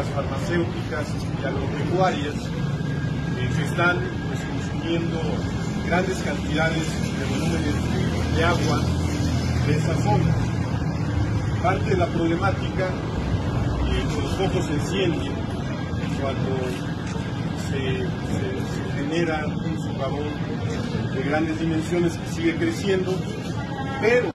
farmacéuticas y agropecuarias eh, que están pues, consumiendo grandes cantidades de volúmenes de, agua de esa zona. Parte de la problemática eh, y los focos se encienden cuando se, genera un socavón de grandes dimensiones que sigue creciendo, pero